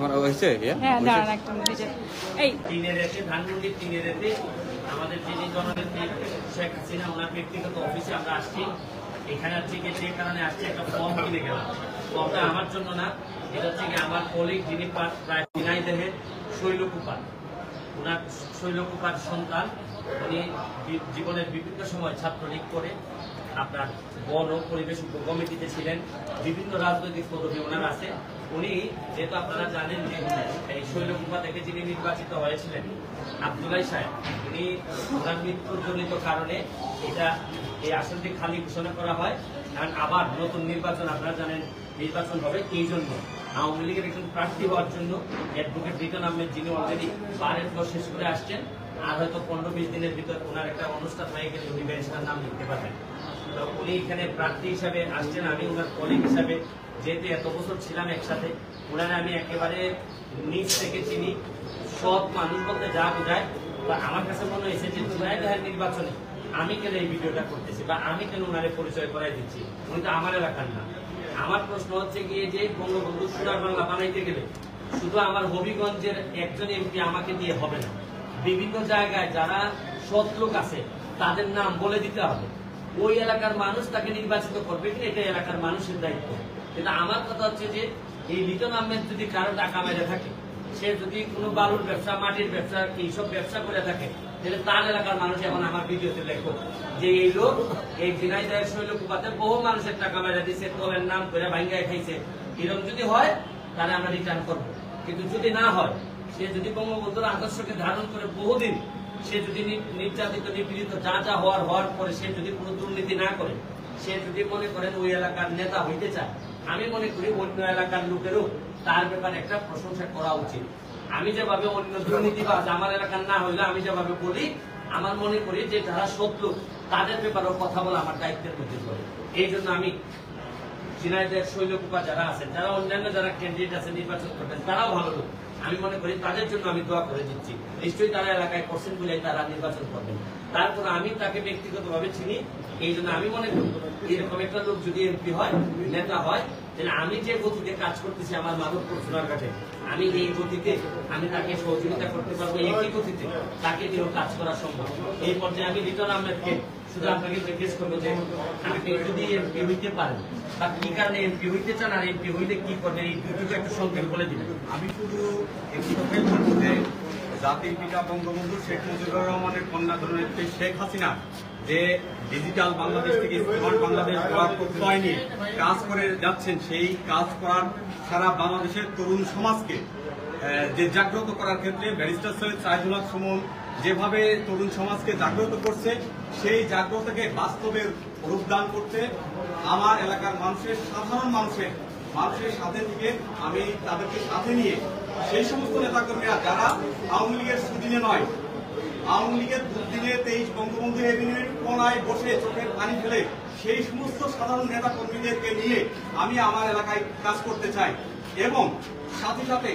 তোমার হয়েছে? ইয়া? হ্যাঁ হয়েছে? দাঁড়ান একটা এই টিনের রেতে ধানমন্ডির টিনের রেতে আমাদের যিনি জননেত্রী শেখ হাসিনা ওনার ব্যক্তিগত অফিসে আমরা আসছি। এখানে হচ্ছে গিয়ে যে কারণে আসছে একটা ফর্ম কিনে গেলাম ফর্মটা আমার জন্য না এটা হচ্ছে গিয়ে আমার কলিগ যিনি প্রায় বিনাই দেহে শৈলকুপার। ওনার শৈলকুপার সন্তান। উনি জীবনের বিভিন্ন সময় ছাত্রলীগ করে আপনার বন ও পরিবেশ কমিটিতে ছিলেন, বিভিন্ন রাজনৈতিক পদবি ওনার আছে। উনি, যেহেতু আপনারা জানেন যে এই শৈলকুপা থেকে যিনি নির্বাচিত হয়েছিলেন, আবদুল্লাহ সাহেব, উনি ওনার মৃত্যুজনিত কারণে এটা, এই আসনটি খালি ঘোষণা করা হয়। কারণ আবার নতুন নির্বাচন, আপনারা জানেন নির্বাচন হবে এই জন্য। আওয়ামী লীগের একজন প্রার্থী হওয়ার জন্য অ্যাডভোকেট রিটন আহমেদ যিনি অলরেডি বারের পর শেষ করে আসছেন আর হয়তো পনেরো বিশ দিনের ভিতর ওনার একটা অনুষ্ঠান হয়ে গেলে উনি ব্যারিস্টার নাম লিখতে পারবেন। তো উনি এখানে প্রার্থী হিসাবে আসছেন, আমি ওনার কলিগ হিসাবে। যেহেতু এত বছর ছিলাম একসাথে ওনারা আমি একেবারে নিচ থেকে চিনি সৎ মানুষ বলতে যা বোঝায়, বা আমার কাছে মনে হয়েছে যে জুলাই দেহের নির্বাচনে আমি কেন এই ভিডিওটা করতেছি, বা আমি কেন ওনারে পরিচয় করাই দিচ্ছি, উনি তো আমার এলাকার না। আমার প্রশ্ন হচ্ছে গিয়ে যে বঙ্গবন্ধু সোনার বাংলা বানাইতে গেলে শুধু আমার হবিগঞ্জের একজন এমপি আমাকে দিয়ে হবে না। বিভিন্ন জায়গায় যারা সৎ লোক আছে, তাদের নাম বলে দিতে হবে। ওই এলাকার মানুষ তাকে নির্বাচিত করবে কি এটা এলাকার মানুষের দায়িত্ব। কিন্তু আমার কথা হচ্ছে যে, এই লিটন আহমেদ যদি কারও টাকা মেরে থাকে, সে যদি কোনো বালুর ব্যবসা, মাটির ব্যবসা, এইসব ব্যবসা করে থাকে, তাহলে তার এলাকার মানুষ এখন আমার ভিডিওতে লেখো যে এই লোক, এই ঝিনাইদহের শৈলকুপাতে বহু মানুষের টাকা মেরে দিছে, তোলের নাম করে ভাঙ্গায় খাইছে। এরকম যদি হয়, তাহলে আমরা রিটার্ন করব। কিন্তু যদি না হয় সে যদি বঙ্গবন্ধুর আদর্শকে ধারণ করে বহুদিন সে যদি নির্যাতিত, নিপীড়িত যা যা হওয়ার হওয়ার পরে সে যদি কোনো দুর্নীতি না করে, সে যদি মনে করেন ওই এলাকার নেতা হইতে চায়, আমি মনে করি অন্য এলাকার লোকেরও তার ব্যাপারে একটা প্রশংসা করা উচিত। আমি যেভাবে অন্য দুর্নীতিবাজ আমার এলাকার না হইলে আমি যেভাবে বলি, আমার মনে করি যে যারা শত্রু তাদের ব্যাপারেও কথা বলা আমার দায়িত্বের মধ্যে পড়ে। এই জন্য আমি ঝিনাইদের শৈলকুপা যারা আছেন, যারা অন্যান্য যারা ক্যান্ডিডেট আছে নির্বাচন করবেন, তারাও ভালো লোক। আমি মনে করি তাদের জন্য আমি দোয়া করে দিচ্ছি। নিশ্চয়ই তারা এলাকায় করছেন বলে তারা নির্বাচন করবেন। তারপর আমি তাকে ব্যক্তিগতভাবে চিনি, এই জন্য আমি মনে করি এরকম একটা লোক যদি এমপি হয়, নেতা হয়, তাহলে আমি যে গতিতে কাজ করতেছি আমার মাধবপুর সোনারঘাটে, আমি এই গতিতে আমি তাকে সহযোগিতা করতে পারব একই গতিতে। তাকে দিয়েও কাজ করা সম্ভব। এই পর্যায়ে আমি রিটন আহমেদকে জাতির পিতা বঙ্গবন্ধু শেখ মুজিবুর রহমানের কন্যা ধরনেত্রী শেখ হাসিনা যে ডিজিটাল বাংলাদেশ থেকে স্মার্ট বাংলাদেশ গড়ার প্রত্যয় নিয়ে কাজ করে যাচ্ছেন, সেই কাজ করার সারা বাংলাদেশের তরুণ সমাজকে যে জাগ্রত করার ক্ষেত্রে ব্যারিস্টার সৈয়দ সাইদুল হক সুমন যেভাবে তরুণ সমাজকে জাগ্রত করছে, সেই জাগ্রতকে বাস্তবে রূপদান করতে আমার এলাকার মানুষের, সাধারণ মানুষের মানুষের সাথে থেকে আমি তাদেরকে সাথে নিয়ে সেই সমস্ত নেতাকর্মীরা যারা আওয়ামী লীগের সুদিনে নয়, আওয়ামী লীগের দুদিনে তেইশ বঙ্গবন্ধু এভিনিউর কোনায় বসে চোখের পানি ফেলে সেই সমস্ত সাধারণ নেতা কর্মীদেরকে নিয়ে আমি আমার এলাকায় কাজ করতে চাই এবং সাথে সাথে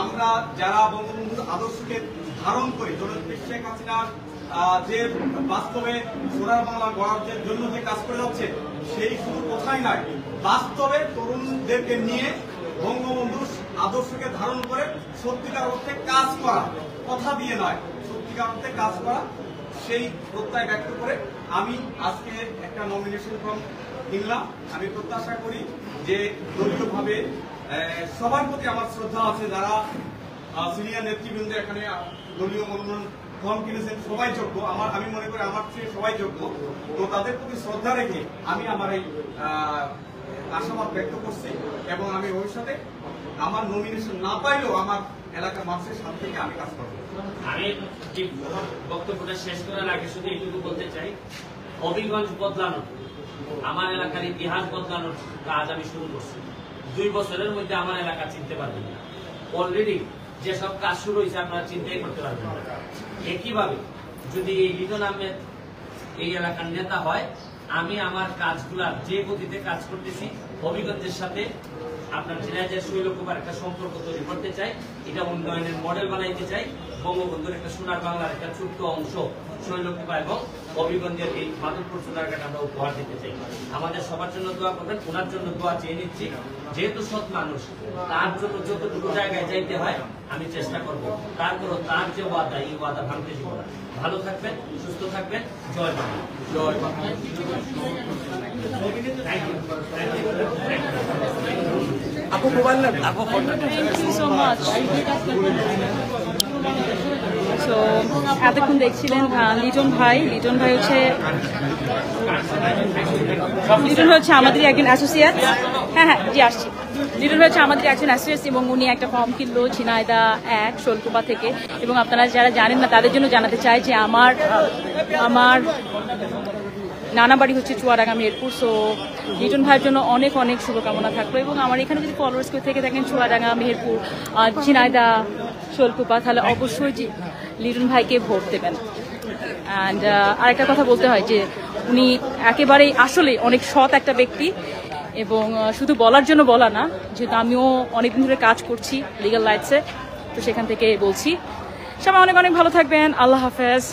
আমরা যারা বঙ্গবন্ধুর আদর্শকে ধারণ করি জননেত্রী শেখ হাসিনার যে বাস্তবে সোনার বাংলা গড়ার জন্য যে কাজ করে যাচ্ছে, সেই শুধু কথাই নয়, বাস্তবে তরুণদেরকে নিয়ে বঙ্গবন্ধু আদর্শকে ধারণ করে সত্যিকার অর্থে কাজ করা, কথা দিয়ে নয়, সত্যিকার অর্থে কাজ করা, সেই প্রত্যয় ব্যক্ত করে আমি আজকে একটা নমিনেশন ফর্ম কিনলাম আমি প্রত্যাশা করি যে দলীয়ভাবে সবার প্রতি আমার শ্রদ্ধা আছে, যারা সিনিয়র নেতৃবৃন্দ এখানে দলীয় মনোনয়ন ফর্ম কিনেছেন, সবাই যোগ্য। আমার, আমি মনে করি আমার চেয়ে সবাই যোগ্য। তো তাদের প্রতি শ্রদ্ধা রেখে আমি আমার এই আশাবাদ ব্যক্ত করছি এবং আমি ভবিষ্যতে আমার নমিনেশন না পাইলেও আমার এলাকার মানুষের থেকে আমি কাজ করব। আমি বক্তব্যটা শেষ করার আগে শুধু এইটুকু বলতে চাই, হবিগঞ্জ বদলানোর আমার এলাকার ইতিহাস বদলানোর কাজ আমি শুরু করছি। দুই বছরের মধ্যে আমার এলাকা চিনতে পারবেন না। অলরেডি যেসব কাজ শুরু হয়েছে, আপনারা চিন্তাই করতে পারবেন না। একইভাবে যদি এই লিটন আহমেদ এই এলাকার নেতা হয়, আমি আমার কাজগুলা যে গতিতে কাজ করতেছি হবিগঞ্জের সাথে আপনার ঝিনাইদের শৈলকুমার একটা সম্পর্ক তৈরি করতে চাই, এটা উন্নয়নের মডেল বানাইতে চাই, বঙ্গবন্ধুর একটা সোনার বাংলার একটা ছোট্ট অংশ শৈলকুপা এবং হবিগঞ্জের এই মাধবপুর সোনারঘাট আমরা উপহার দিতে চাই। আমাদের সবার জন্য দোয়া করবেন ওনার জন্য দোয়া চেয়ে নিচ্ছি। যেহেতু সৎ মানুষ তার জন্য যতটুকু জায়গায় যাইতে হয় আমি চেষ্টা করব। তারপরও তার যে ওয়াদা এই ওয়াদা ভাঙতে দিব না। ভালো থাকবেন সুস্থ থাকবেন জয় বাংলা। জয় Bangla. Thank you thank you আপু মোবাইল আপু Thank you so much. So, এতক্ষণ দেখছিলেন লিটন ভাই। লিটন ভাই হচ্ছে লিটন হচ্ছে আমাদের একজন অ্যাসোসিয়েট হ্যাঁ হ্যাঁ জি আসছি। লিটন হচ্ছে আমাদের একজন অ্যাসোসিয়েট এবং উনি একটা ফর্ম কিনলো ঝিনাইদা এক শোলকুপা থেকে। এবং আপনারা যারা জানেন না তাদের জন্য জানাতে চাই যে আমার আমার নানা বাড়ি হচ্ছে চুয়াডাঙ্গা মেহেরপুর সো লিটন ভাইয়ের জন্য অনেক অনেক শুভকামনা থাকল। এবং আমার এখানে যদি ফলোয়ার্স করে থেকে থাকেন চুয়াডাঙ্গা মেহেরপুর ঝিনাইদা শোলকুপা তাহলে অবশ্যই লিটন ভাইকে ভোট দেবেন। অ্যান্ড আরেকটা কথা বলতে হয় যে, উনি একেবারেই আসলে অনেক সৎ একটা ব্যক্তি এবং শুধু বলার জন্য বলা না, যেহেতু আমিও অনেকদিন ধরে কাজ করছি লিগাল লাইটসে তো সেখান থেকে বলছি। সবাই অনেক অনেক ভালো থাকবেন, আল্লাহ হাফেজ।